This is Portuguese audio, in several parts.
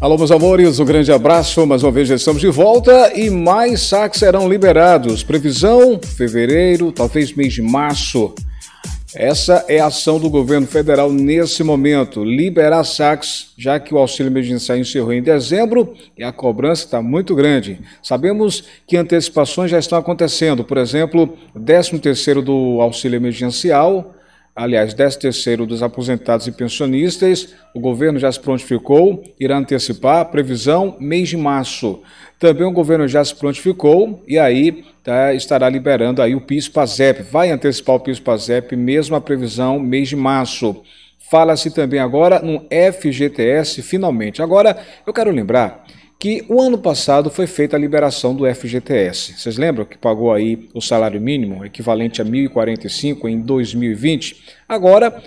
Alô, meus amores, um grande abraço. Mais uma vez já estamos de volta e mais saques serão liberados. Previsão: fevereiro, talvez mês de março. Essa é a ação do governo federal nesse momento, liberar saques, já que o auxílio emergencial encerrou em dezembro e a cobrança está muito grande. Sabemos que antecipações já estão acontecendo, por exemplo, o 13º do auxílio emergencial, aliás, 13 terceiro dos aposentados e pensionistas, o governo já se prontificou, irá antecipar, previsão mês de março. Também o governo já se prontificou e aí tá, estará liberando aí o PIS-PASEP, vai antecipar o PIS-PASEP, mesmo a previsão mês de março. Fala-se também agora no FGTS, finalmente. Agora, eu quero lembrar que o ano passado foi feita a liberação do FGTS. Vocês lembram que pagou aí o salário mínimo, equivalente a 1.045 em 2020? Agora,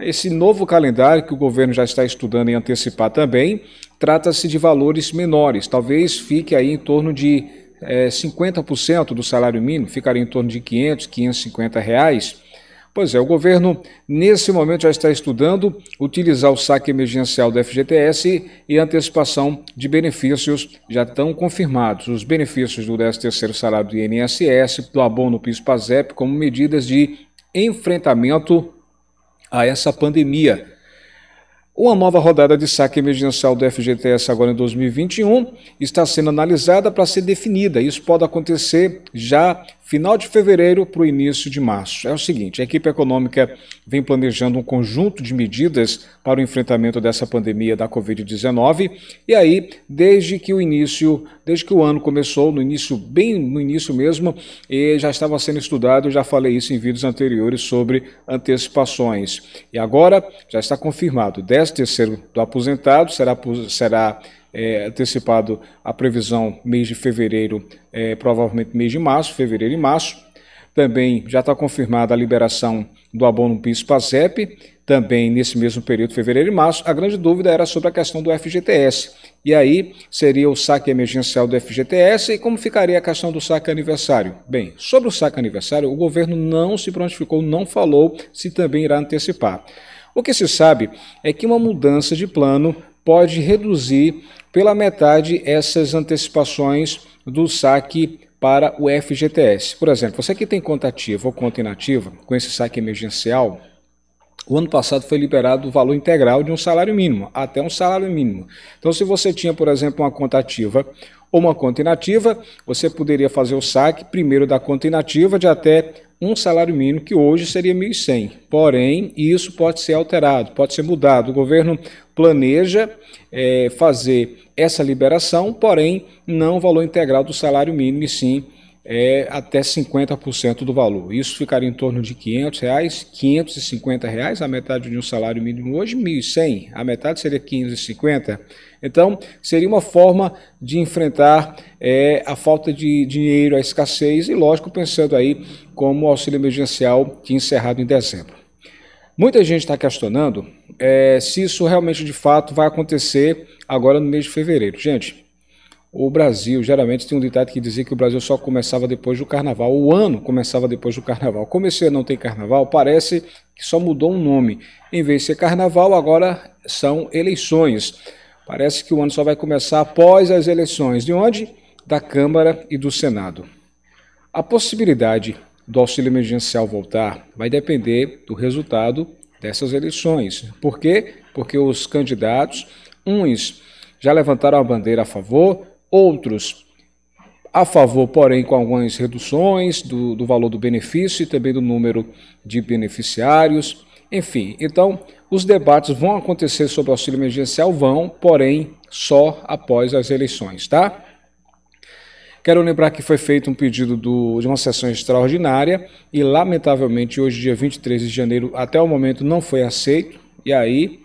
esse novo calendário que o governo já está estudando em antecipar também, trata-se de valores menores, talvez fique aí em torno de é, 50% do salário mínimo, ficaria em torno de 500, 550 reais. Pois é, o governo nesse momento já está estudando utilizar o saque emergencial do FGTS e antecipação de benefícios já estão confirmados. Os benefícios do 13º salário do INSS, do abono PIS-PASEP, como medidas de enfrentamento a essa pandemia. Uma nova rodada de saque emergencial do FGTS agora em 2021 está sendo analisada para ser definida. Isso pode acontecer já final de fevereiro para o início de março. É o seguinte: a equipe econômica vem planejando um conjunto de medidas para o enfrentamento dessa pandemia da Covid-19 e aí, desde que o início, desde que o ano começou, no início, bem no início mesmo, e já estava sendo estudado, já falei isso em vídeos anteriores sobre antecipações. E agora já está confirmado: 10 terceiro do aposentado será, será é, antecipado a previsão mês de fevereiro, é, provavelmente mês de março, fevereiro e março. Também já está confirmada a liberação do abono PIS-PASEP, também nesse mesmo período, fevereiro e março. A grande dúvida era sobre a questão do FGTS. E aí seria o saque emergencial do FGTS e como ficaria a questão do saque aniversário? Bem, sobre o saque aniversário, o governo não se prontificou, não falou se também irá antecipar. O que se sabe é que uma mudança de plano pode reduzir pela metade essas antecipações do saque para o FGTS. Por exemplo, você que tem conta ativa ou conta inativa com esse saque emergencial, o ano passado foi liberado o valor integral de um salário mínimo, até um salário mínimo. Então, se você tinha, por exemplo, uma conta ativa ou uma conta inativa, você poderia fazer o saque primeiro da conta inativa de até um salário mínimo que hoje seria 1.100. Porém, isso pode ser alterado, pode ser mudado. O governo planeja é, fazer essa liberação, porém não o valor integral do salário mínimo, e sim é, até 50% do valor. Isso ficaria em torno de 500 reais, 550 reais, a metade de um salário mínimo hoje, 1.100, a metade seria 550. Então, seria uma forma de enfrentar é, a falta de dinheiro, a escassez e, lógico, pensando aí como auxílio emergencial tinha encerrado em dezembro. Muita gente está questionando é, se isso realmente de fato vai acontecer agora no mês de fevereiro. Gente, o Brasil, geralmente tem um ditado que dizia que o Brasil só começava depois do carnaval. O ano começava depois do carnaval. Como esse ano não tem carnaval, parece que só mudou um nome. Em vez de ser carnaval, agora são eleições. Parece que o ano só vai começar após as eleições. De onde? Da Câmara e do Senado. A possibilidade do auxílio emergencial voltar vai depender do resultado dessas eleições. Por quê? Porque os candidatos, uns já levantaram a bandeira a favor, outros a favor, porém, com algumas reduções do, do valor do benefício e também do número de beneficiários. Enfim, então os debates vão acontecer sobre o auxílio emergencial, vão, porém, só após as eleições, tá? Quero lembrar que foi feito um pedido do, de uma sessão extraordinária e, lamentavelmente, hoje, dia 23 de janeiro, até o momento não foi aceito. E aí,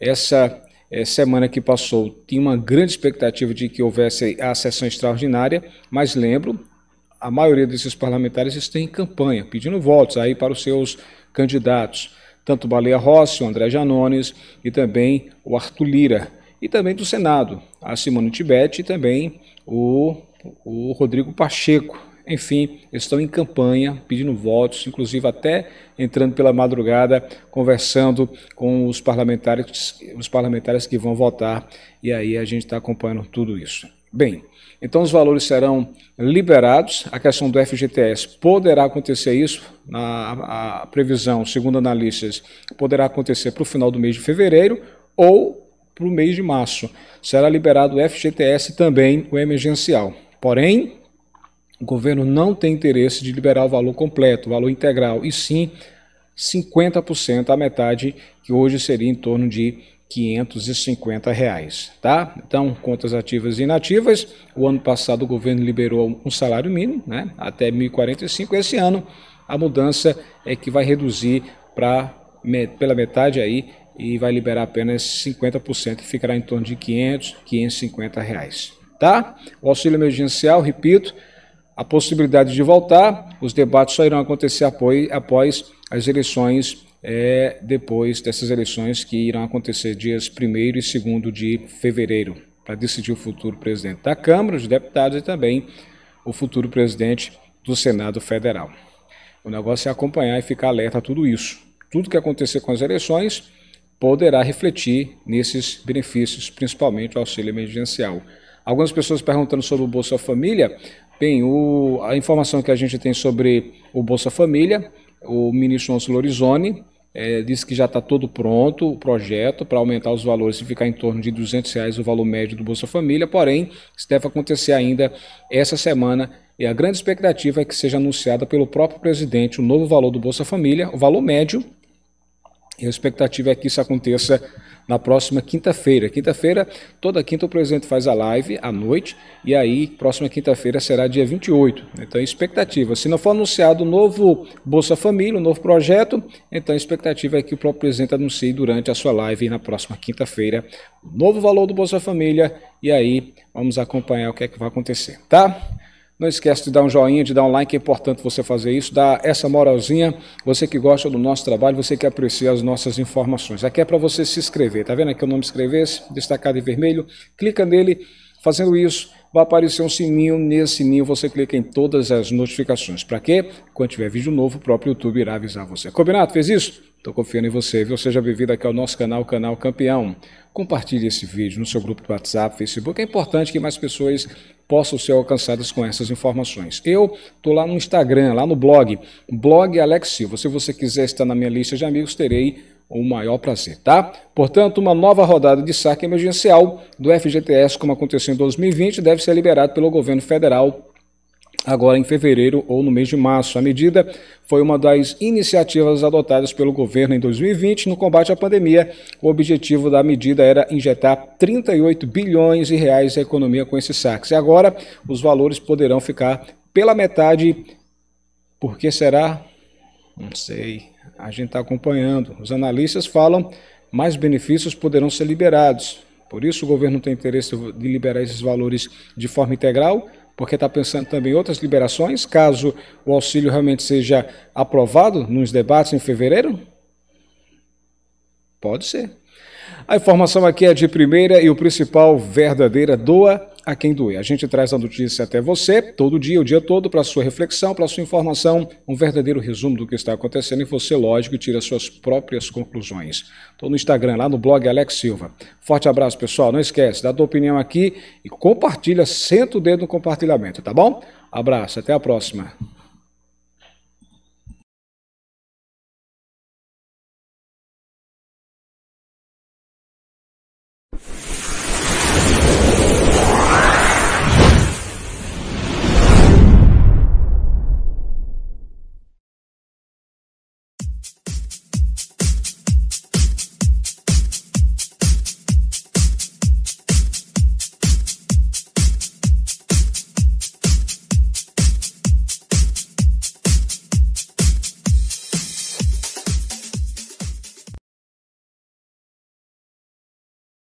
essa é, semana que passou, tinha uma grande expectativa de que houvesse a sessão extraordinária, mas lembro, a maioria desses parlamentares estão em campanha, pedindo votos aí para os seus candidatos, tanto Baleia Rossi, o André Janones e também o Arthur Lira, e também do Senado, a Simone Tibete e também o, o Rodrigo Pacheco, enfim, estão em campanha, pedindo votos, inclusive até entrando pela madrugada, conversando com os parlamentares, os parlamentares que vão votar, e aí a gente está acompanhando tudo isso. Bem, então os valores serão liberados. A questão do FGTS poderá acontecer isso, a, a previsão, segundo analistas, poderá acontecer para o final do mês de fevereiro ou para o mês de março. Será liberado o FGTS também, o emergencial. Porém, o governo não tem interesse de liberar o valor completo, o valor integral, e sim 50%, a metade, que hoje seria em torno de 550 reais, tá? Então, contas ativas e inativas, o ano passado o governo liberou um salário mínimo, né, até 1.045, esse ano a mudança é que vai reduzir para pela metade aí e vai liberar apenas 50%, que ficará em torno de 500, 550 reais, tá? O auxílio emergencial, repito, a possibilidade de voltar, os debates só irão acontecer após, as eleições é, depois dessas eleições que irão acontecer dias 1 e 2 de fevereiro, para decidir o futuro presidente da Câmara, dos deputados e também o futuro presidente do Senado Federal. O negócio é acompanhar e ficar alerta a tudo isso. Tudo que acontecer com as eleições poderá refletir nesses benefícios, principalmente o auxílio emergencial. Algumas pessoas perguntando sobre o Bolsa Família. Bem, o, a informação que a gente tem sobre o Bolsa Família o ministro Alonso Lorizoni é, disse que já está todo pronto o projeto para aumentar os valores e ficar em torno de 200 reais o valor médio do Bolsa Família, porém, isso deve acontecer ainda essa semana e a grande expectativa é que seja anunciada pelo próprio presidente o novo valor do Bolsa Família, o valor médio, e a expectativa é que isso aconteça na próxima quinta-feira. Quinta-feira, toda quinta o presidente faz a live à noite e aí, próxima quinta-feira será dia 28. Então, expectativa. Se não for anunciado o novo Bolsa Família, o novo projeto, então a expectativa é que o próprio presidente anuncie durante a sua live na próxima quinta-feira o novo valor do Bolsa Família e aí vamos acompanhar o que é que vai acontecer, tá? Não esquece de dar um joinha, de dar um like, é importante você fazer isso, dar essa moralzinha. Você que gosta do nosso trabalho, você que aprecia as nossas informações. Aqui é para você se inscrever, tá vendo aqui o nome inscrever-se, destacado em vermelho? Clica nele, fazendo isso, vai aparecer um sininho, nesse sininho você clica em todas as notificações. Para quê? Quando tiver vídeo novo, o próprio YouTube irá avisar você. Combinado? Fez isso? Estou confiando em você, viu? Seja bem-vindo aqui ao nosso canal, canal Campeão. Compartilhe esse vídeo no seu grupo do WhatsApp, Facebook. É importante que mais pessoas possam ser alcançadas com essas informações. Eu estou lá no Instagram, lá no blog, blog Alex Silva. Se você quiser estar na minha lista de amigos, terei o maior prazer, tá? Portanto, uma nova rodada de saque emergencial do FGTS, como aconteceu em 2020, deve ser liberado pelo governo federal agora em fevereiro ou no mês de março. A medida foi uma das iniciativas adotadas pelo governo em 2020 no combate à pandemia. O objetivo da medida era injetar 38 bilhões de reais à economia com esses saques. E agora os valores poderão ficar pela metade. Por que será? Não sei. A gente está acompanhando. Os analistas falam mais benefícios poderão ser liberados. Por isso o governo tem interesse de liberar esses valores de forma integral porque está pensando também em outras liberações, caso o auxílio realmente seja aprovado nos debates em fevereiro? Pode ser. A informação aqui é de primeira e o principal verdadeira doa a quem doer. A gente traz a notícia até você todo dia, o dia todo, para sua reflexão, para sua informação, um verdadeiro resumo do que está acontecendo e você, lógico, tira suas próprias conclusões. Estou no Instagram, lá no blog Alex Silva. Forte abraço, pessoal. Não esquece, dá tua opinião aqui e compartilha, senta o dedo no compartilhamento, tá bom? Abraço, até a próxima.